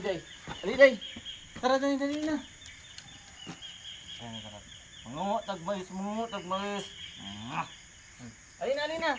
Day, day. Ali, day. Tara, dali, dali na. Tara. Mungungo, tagbayis, mungungo, tagbayis. Ah. Ali na, ali na.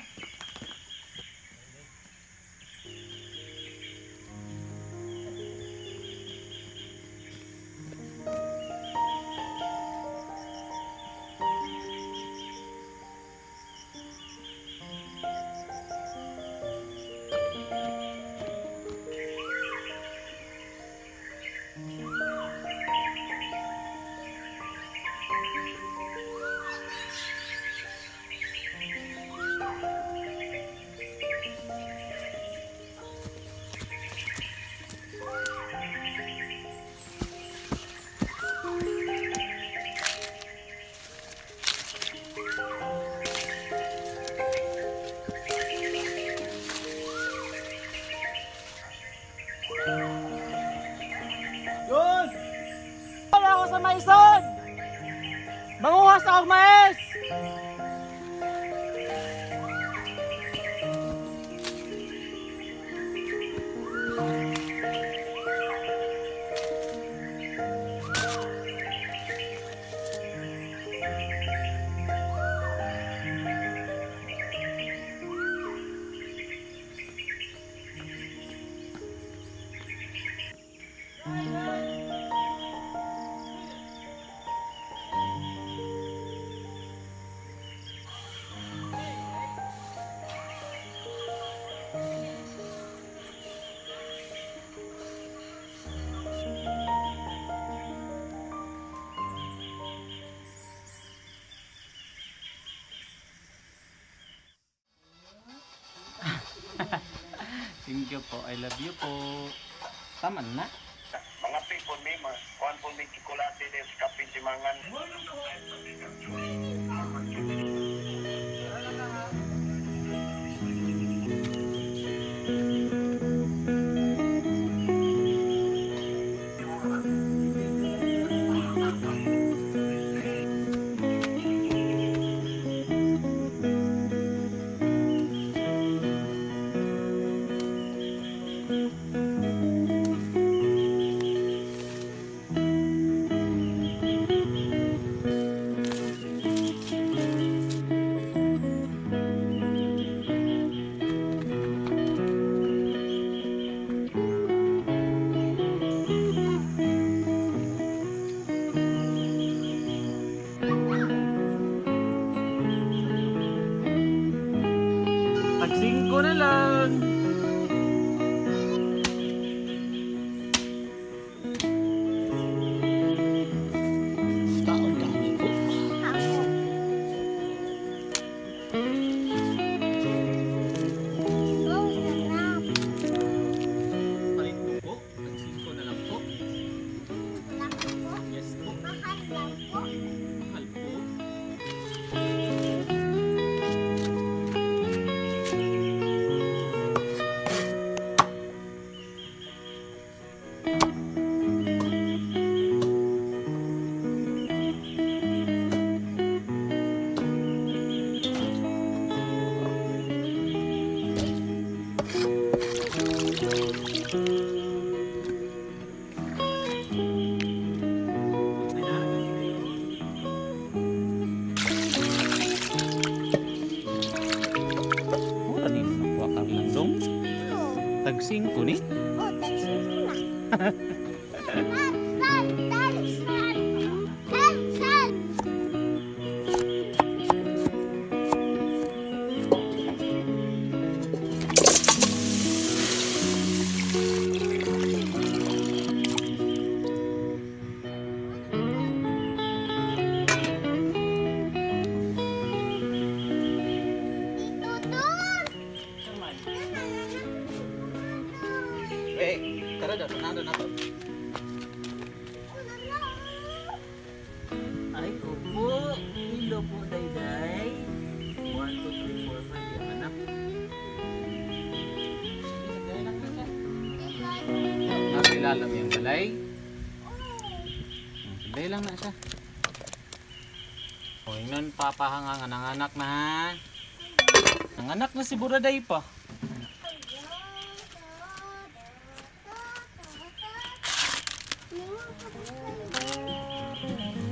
Yun! Wala ako sa maison! Manguhas ako mais! Thank you po. I love you po. Tama na. Mga people ni ma, kuan po ni chocolate des kape simangan. Tagsing Wala din nakuha kang landong. Tagsing ko ilalim yung balay. Sandali lang na siya. O, yun papahangan ng anak na ha. Ang anak na si Buraday pa. Kain